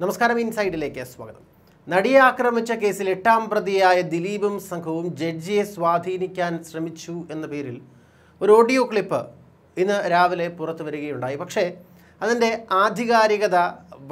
നമസ്കാരം ഇൻസൈഡിലേക്ക് സ്വാഗതം. നടിയെ ആക്രമിച്ച കേസിൽ എട്ടാം പ്രതിയായ ദിലീപും സംഘവും ജഡ്ജിയെ സ്വാധീനിക്കാൻ ശ്രമിച്ചു എന്ന പേരിൽ ഒരു ഓഡിയോ ക്ലിപ്പ് ഇന്ന് രാവിലെ പുറത്തു വരികയുണ്ടായി. പക്ഷേ അതിന്റെ ആധികാരികത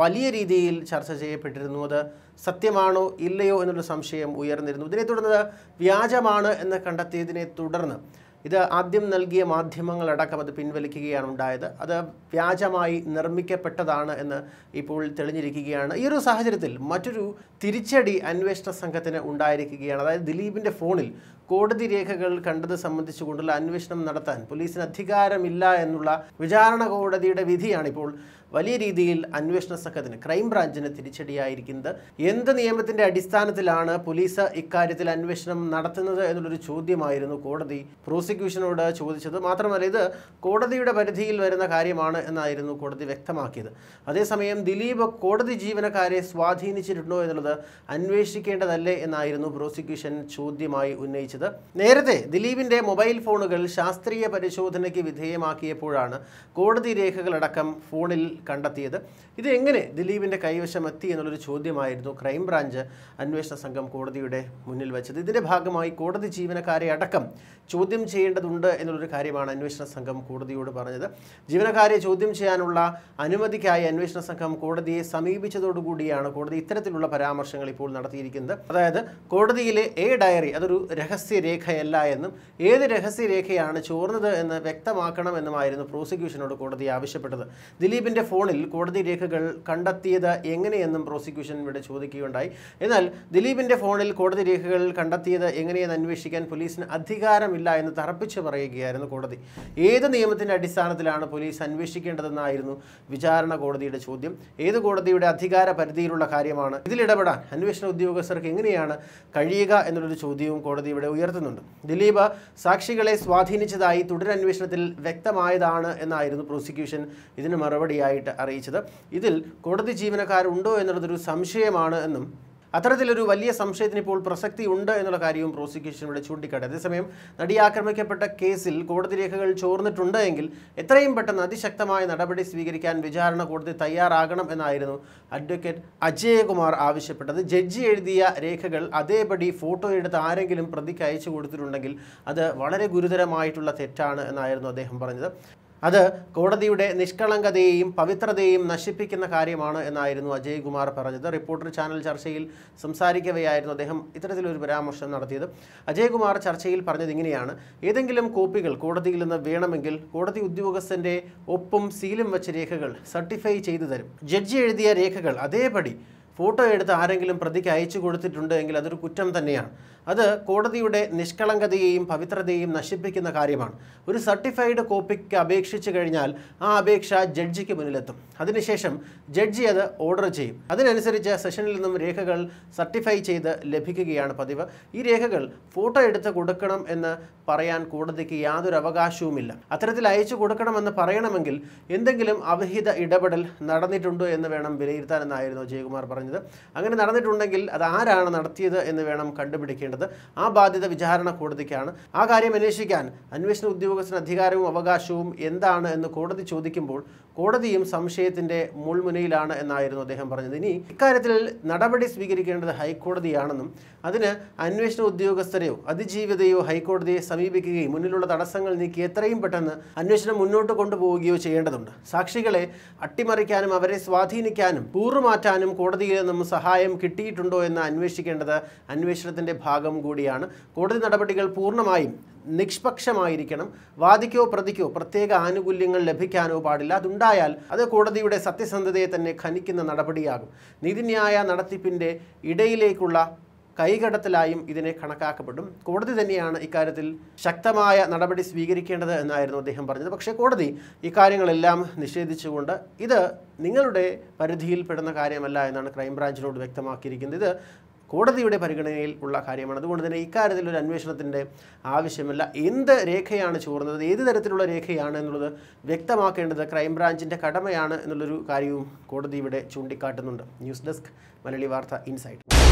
വലിയ രീതിയിൽ ചർച്ച ചെയ്യപ്പെട്ടിരുന്നു. അത് സത്യമാണോ ഇല്ലയോ എന്നുള്ള സംശയം ഉയർന്നിരുന്നു. ഇതിനെ തുടർന്ന് വ്യാജമാണ് എന്ന് കണ്ടെത്തിയതിനെ തുടർന്ന് ഇത് ആദ്യം നൽകിയ മാധ്യമങ്ങളടക്കം അത് പിൻവലിക്കുകയാണ് ഉണ്ടായത് അത് വ്യാജമായി നിർമ്മിക്കപ്പെട്ടതാണ് എന്ന് ഇപ്പോൾ തെളിഞ്ഞിരിക്കുകയാണ്. ഈ ഒരു സാഹചര്യത്തിൽ മറ്റൊരു തിരിച്ചടി അന്വേഷണ സംഘത്തിന് ഉണ്ടായിരിക്കുകയാണ്. അതായത് ദിലീപിന്റെ ഫോണിൽ കോടതി രേഖകൾ കണ്ടത് സംബന്ധിച്ചുകൊണ്ടുള്ള അന്വേഷണം നടത്താൻ പോലീസിന് അധികാരമില്ല എന്നുള്ള വിചാരണ കോടതിയുടെ വിധിയാണ് ഇപ്പോൾ വലിയ രീതിയിൽ അന്വേഷണ സംഘത്തിന് ക്രൈംബ്രാഞ്ചിന് തിരിച്ചടിയായിരിക്കുന്നത്. എന്ത് നിയമത്തിന്റെ അടിസ്ഥാനത്തിലാണ് പോലീസ് ഇക്കാര്യത്തിൽ അന്വേഷണം നടത്തുന്നത് എന്നുള്ളൊരു ചോദ്യമായിരുന്നു കോടതി പ്രോസിക്യൂഷനോട് ചോദിച്ചത്. മാത്രമല്ല ഇത് കോടതിയുടെ പരിധിയിൽ വരുന്ന കാര്യമാണ് എന്നായിരുന്നു കോടതി വ്യക്തമാക്കിയത്. അതേസമയം ദിലീപ് കോടതി ജീവനക്കാരെ സ്വാധീനിച്ചിട്ടുണ്ടോ എന്നുള്ളത് അന്വേഷിക്കേണ്ടതല്ലേ എന്നായിരുന്നു പ്രോസിക്യൂഷൻ ചോദ്യമായി ഉന്നയിച്ചത്. നേരത്തെ ദിലീപിന്റെ മൊബൈൽ ഫോണുകൾ ശാസ്ത്രീയ പരിശോധനയ്ക്ക് വിധേയമാക്കിയപ്പോഴാണ് കോടതി രേഖകളടക്കം ഫോണിൽ കണ്ടെത്തിയത്. ഇത് എങ്ങനെ ദിലീപിന്റെ കൈവശം എത്തി എന്നുള്ളൊരു ചോദ്യമായിരുന്നു ക്രൈംബ്രാഞ്ച് അന്വേഷണ സംഘം കോടതിയുടെ മുന്നിൽ വെച്ചത്. ഇതിന്റെ ഭാഗമായി കോടതി ജീവനക്കാരെ അടക്കം ചോദ്യം ചെയ്യേണ്ടതുണ്ട് എന്നുള്ളൊരു കാര്യമാണ് അന്വേഷണ സംഘം കോടതിയോട് പറഞ്ഞത്. ജീവനക്കാരെ ചോദ്യം ചെയ്യാനുള്ള അനുമതിക്കായി അന്വേഷണ സംഘം കോടതിയെ സമീപിച്ചതോടുകൂടിയാണ് കോടതി ഇത്തരത്തിലുള്ള പരാമർശങ്ങൾ ഇപ്പോൾ നടത്തിയിരിക്കുന്നത്. അതായത് കോടതിയിലെ എ ഡയറി അതൊരു രഹസ്യരേഖയല്ല എന്നും ഏത് രഹസ്യരേഖയാണ് ചോർന്നത് എന്ന് വ്യക്തമാക്കണമെന്നുമായിരുന്നു പ്രോസിക്യൂഷനോട് കോടതി ആവശ്യപ്പെട്ടത്. ദിലീപിന്റെ ഫോണിൽ കോടതി രേഖകൾ കണ്ടെത്തിയത് എങ്ങനെയെന്നും പ്രോസിക്യൂഷൻ ഇവിടെ ചോദിക്കുകയുണ്ടായി. എന്നാൽ ദിലീപിന്റെ ഫോണിൽ കോടതി രേഖകൾ കണ്ടെത്തിയത് എങ്ങനെയെന്ന് അന്വേഷിക്കാൻ പോലീസിന് അധികാരമില്ല എന്ന് തറപ്പിച്ച് പറയുകയായിരുന്നു കോടതി. ഏത് നിയമത്തിന്റെ അടിസ്ഥാനത്തിലാണ് പോലീസ് അന്വേഷിക്കേണ്ടതെന്നായിരുന്നു വിചാരണ കോടതിയുടെ ചോദ്യം. ഏത് കോടതിയുടെ അധികാര പരിധിയിലുള്ള കാര്യമാണ്? ഇതിലിടപെടാൻ അന്വേഷണ ഉദ്യോഗസ്ഥർക്ക് എങ്ങനെയാണ് കഴിയുക എന്നുള്ളൊരു ചോദ്യവും കോടതി ഇവിടെ ഉയർത്തുന്നുണ്ട്. ദിലീപ് സാക്ഷികളെ സ്വാധീനിച്ചതായി തുടരന്വേഷണത്തിൽ വ്യക്തമായതാണ് എന്നായിരുന്നു പ്രോസിക്യൂഷൻ ഇതിന് മറുപടിയായിട്ട് അറിയിച്ചത്. ഇതിൽ കോടതി ജീവനക്കാരുണ്ടോ എന്നുള്ളതൊരു സംശയമാണ് എന്നും അത്തരത്തിലൊരു വലിയ സംശയത്തിന് ഇപ്പോൾ പ്രസക്തി ഉണ്ട് എന്നുള്ള കാര്യവും പ്രോസിക്യൂഷൻ ഇവിടെ ചൂണ്ടിക്കാട്ടി. അതേസമയം നടി ആക്രമിക്കപ്പെട്ട കേസിൽ കോടതി രേഖകൾ ചോർന്നിട്ടുണ്ട് എങ്കിൽ എത്രയും പെട്ടെന്ന് അതിശക്തമായ നടപടി സ്വീകരിക്കാൻ വിചാരണ കോടതി തയ്യാറാകണം എന്നായിരുന്നു അഡ്വക്കേറ്റ് അജയകുമാർ ആവശ്യപ്പെട്ടത്. ജഡ്ജി എഴുതിയ രേഖകൾ അതേപടി ഫോട്ടോ എടുത്ത് ആരെങ്കിലും പ്രതിക്ക് അയച്ചു കൊടുത്തിട്ടുണ്ടെങ്കിൽ അത് വളരെ ഗുരുതരമായിട്ടുള്ള തെറ്റാണ് എന്നായിരുന്നു അദ്ദേഹം പറഞ്ഞത്. അത് കോടതിയുടെ നിഷ്കളങ്കതയെയും പവിത്രതയെയും നശിപ്പിക്കുന്ന കാര്യമാണ് എന്നായിരുന്നു അജയ് കുമാർ പറഞ്ഞത്. റിപ്പോർട്ടർ ചാനൽ ചർച്ചയിൽ സംസാരിക്കവെയായിരുന്നു അദ്ദേഹം ഇത്തരത്തിലൊരു പരാമർശം നടത്തിയത്. അജയ് കുമാർ ചർച്ചയിൽ പറഞ്ഞത് ഇങ്ങനെയാണ്. ഏതെങ്കിലും കോപ്പികൾ കോടതിയിൽ നിന്ന് വേണമെങ്കിൽ കോടതി ഉദ്യോഗസ്ഥന്റെ ഒപ്പും സീലും വെച്ച രേഖകൾ സർട്ടിഫൈ ചെയ്തു തരും. ജഡ്ജി എഴുതിയ രേഖകൾ അതേപടി ഫോട്ടോ എടുത്ത് ആരെങ്കിലും പ്രതിക്ക് അയച്ചു കൊടുത്തിട്ടുണ്ട് എങ്കിൽ അതൊരു കുറ്റം തന്നെയാണ്. അത് കോടതിയുടെ നിഷ്കളങ്കതയെയും പവിത്രതയെയും നശിപ്പിക്കുന്ന കാര്യമാണ്. ഒരു സർട്ടിഫൈഡ് കോപ്പിക്ക് അപേക്ഷിച്ച് കഴിഞ്ഞാൽ ആ അപേക്ഷ ജഡ്ജിക്ക് മുന്നിലെത്തും. അതിനുശേഷം ജഡ്ജി അത് ഓർഡർ ചെയ്യും. അതിനനുസരിച്ച് സെഷനിൽ നിന്നും രേഖകൾ സർട്ടിഫൈ ചെയ്ത് ലഭിക്കുകയാണ് പതിവ്. ഈ രേഖകൾ ഫോട്ടോ എടുത്ത് കൊടുക്കണം എന്ന് പറയാൻ കോടതിക്ക് യാതൊരു അവകാശവുമില്ല. അത്തരത്തിൽ അയച്ചു കൊടുക്കണമെന്ന് പറയണമെങ്കിൽ എന്തെങ്കിലും അവിഹിത ഇടപെടൽ നടന്നിട്ടുണ്ടോ എന്ന് വേണം വിലയിരുത്താനെന്നായിരുന്നു ജയകുമാർ പറഞ്ഞത്. അങ്ങനെ നടന്നിട്ടുണ്ടെങ്കിൽ അത് ആരാണ് നടത്തിയത് എന്ന് വേണം കണ്ടുപിടിക്കേണ്ടത്. ആ ബാധ്യത വിചാരണ കോടതിക്കാണ്. ആ കാര്യം അന്വേഷിക്കാൻ അന്വേഷണ ഉദ്യോഗസ്ഥന് അധികാരവും അവകാശവും എന്താണ് എന്ന് കോടതി ചോദിക്കുമ്പോൾ കോടതിയും സംശയത്തിന്റെ മുൾമുനയിലാണ് എന്നായിരുന്നു അദ്ദേഹം പറഞ്ഞത്. ഇനി ഇക്കാര്യത്തിൽ നടപടി സ്വീകരിക്കേണ്ടത് ഹൈക്കോടതിയാണെന്നും അതിന് അന്വേഷണ ഉദ്യോഗസ്ഥരെയോ അതിജീവിതയോ ഹൈക്കോടതിയെ സമീപിക്കുകയും മുന്നിലുള്ള തടസ്സങ്ങൾ നീക്കി എത്രയും പെട്ടെന്ന് അന്വേഷണം മുന്നോട്ട് കൊണ്ടുപോവുകയോ ചെയ്യേണ്ടതുണ്ട്. സാക്ഷികളെ അട്ടിമറിക്കാനും അവരെ സ്വാധീനിക്കാനും കൂറുമാറ്റാനും കോടതിയിൽ നിന്നും സഹായം കിട്ടിയിട്ടുണ്ടോ എന്ന് അന്വേഷിക്കേണ്ടത് അന്വേഷണത്തിന്റെ ഭാഗം കൂടിയാണ്. കോടതി നടപടികൾ പൂർണമായും നിഷ്പക്ഷമായിരിക്കണം. വാദിക്കോ പ്രതിക്കോ പ്രത്യേക ആനുകൂല്യങ്ങൾ ലഭിക്കാനോ പാടില്ല. അതുണ്ടായാൽ അത് കോടതിയുടെ സത്യസന്ധതയെ തന്നെ ഖനിക്കുന്ന നടപടിയാകും. നീതിന്യായ നടത്തിപ്പിന്റെ ഇടയിലേക്കുള്ള കൈകടത്തലായും ഇതിനെ കണക്കാക്കപ്പെടും. കോടതി തന്നെയാണ് ഇക്കാര്യത്തിൽ ശക്തമായ നടപടി സ്വീകരിക്കേണ്ടത് എന്നായിരുന്നു അദ്ദേഹം പറഞ്ഞത്. പക്ഷേ കോടതി ഇക്കാര്യങ്ങളെല്ലാം നിഷേധിച്ചുകൊണ്ട് ഇത് നിങ്ങളുടെ പരിധിയിൽപ്പെടുന്ന കാര്യമല്ല എന്നാണ് ക്രൈംബ്രാഞ്ചിനോട് വ്യക്തമാക്കിയിരിക്കുന്നത്. ഇത് കോടതിയുടെ പരിഗണനയിൽ ഉള്ള കാര്യമാണ്. അതുകൊണ്ട് തന്നെ ഇക്കാര്യത്തിൽ ഒരു അന്വേഷണത്തിന്റെ ആവശ്യമില്ല. എന്ത് രേഖയാണ് ചോർന്നത്? ഏത് തരത്തിലുള്ള രേഖയാണ് എന്നുള്ളത് വ്യക്തമാക്കേണ്ടത് ക്രൈംബ്രാഞ്ചിന്റെ കടമയാണ് എന്നുള്ളൊരു കാര്യവും കോടതി ഇവിടെ ചൂണ്ടിക്കാട്ടുന്നുണ്ട്. ന്യൂസ് ഡെസ്ക് മലയാളി വാർത്ത ഇൻസൈറ്റ്.